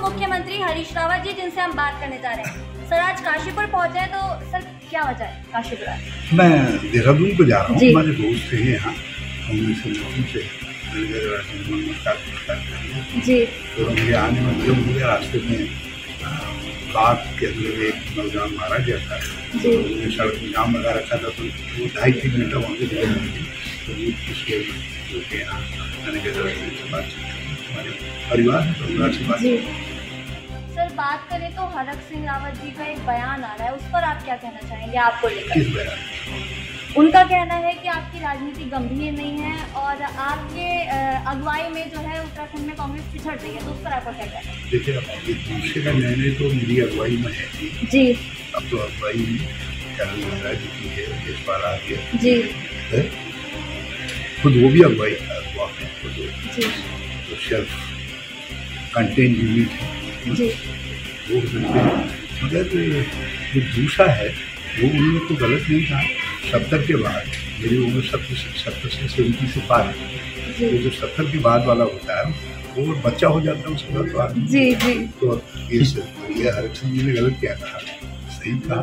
मुख्यमंत्री हरीश रावत जी जिनसे हम बात करने जा रहे हैं। सर आज काशीपुर पहुँचे हैं तो सर क्या वजह है काशीपुर मैं देहरादून को जा रहा हूँ। हमारे दोस्त हैं यहाँ। से जी। तो मुझे आने में हो गया रास्ते में के अंदर एक नौजवान मारा गया था जी। उन्होंने सड़क में जाम लगा रखा था तो वो ढाई तीन घंटा वहाँ से तो यहाँ मैनेजर राजनीति बातचीत परिवार है परिवार से बात सर बात करें तो हरक सिंह रावत जी का एक बयान आ रहा है उस पर आप क्या कहना चाहेंगे आपको लेकर? उनका कहना है कि आपकी राजनीति गंभीर नहीं है और आपके अगुवाई में जो है उत्तराखंड में कांग्रेस पिछड़ रही है तो उस पर आपका क्या कहना है? देखिए ये दूसरे का निर्णय तो मेरी अगुवाई में है जी। अब तो अगुवाई जी। खुद वो भी अगुवाई है तो सेल्फ कंटेन यूनिट है जी। वो हैं मगर जो दूसरा है वो उन्होंने तो गलत नहीं कहा। सत्तर के बाद मेरी उम्र सत्तर से सत्तर से सेवेंटी से पार है। जी। ये जो सत्तर के बाद वाला होता है वो बच्चा हो जाता है उसके बाद तो आदमी। जी जी। तो ये ये सिंह जी ने गलत क्या कहा सही कहा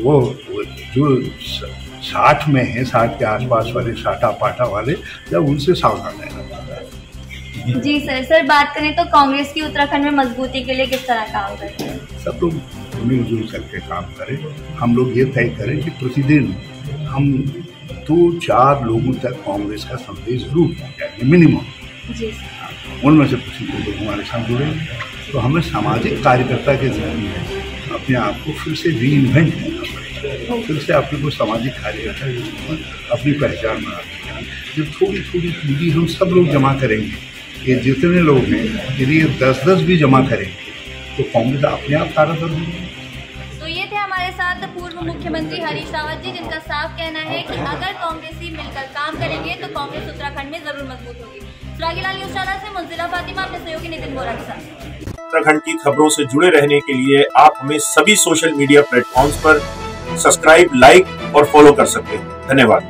वो, वो जो साठ में है साठ के आसपास वाले साठा पाठा वाले जब उनसे सावधान रहना। है जी सर सर बात करें तो कांग्रेस की उत्तराखंड में मजबूती के लिए किस तरह काम करते हैं सब लोग मिलजुल करके काम करें। हम लोग ये तय करें कि प्रतिदिन हम दो चार लोगों तक कांग्रेस का संदेश ज़रूर पहुंचाएँगे मिनिमम उनमें से कुछ लोग हमारे साथ जुड़ेंगे तो हमें सामाजिक कार्यकर्ता के ज़रिए अपने आप को फिर से री इन्वेंट करना पड़ेगा। फिर से अपने को सामाजिक कार्यकर्ता अपनी पहचान बनानी जब थोड़ी थोड़ी पूंजी हम सब लोग जमा करेंगे। ये जितने लोग हैं यदि ये दस दस भी जमा करेंगे तो कांग्रेस अपने आप कारगर होगी तो ये थे हमारे साथ पूर्व मुख्यमंत्री हरीश रावत जी जिनका साफ़ कहना है कि अगर कांग्रेसी मिलकर काम करेंगे तो कांग्रेस उत्तराखंड में ज़रूर मज़बूत होगी। सुरागीलाल चैनल से मुंजिला फातिमा अपने सहयोगी नितिन बोरा के साथ। उत्तराखंड की खबरों से जुड़े रहने के लिए आप हमें सभी सोशल मीडिया प्लेटफॉर्म्स पर सब्सक्राइब लाइक और फॉलो कर सकते हैं। धन्यवाद।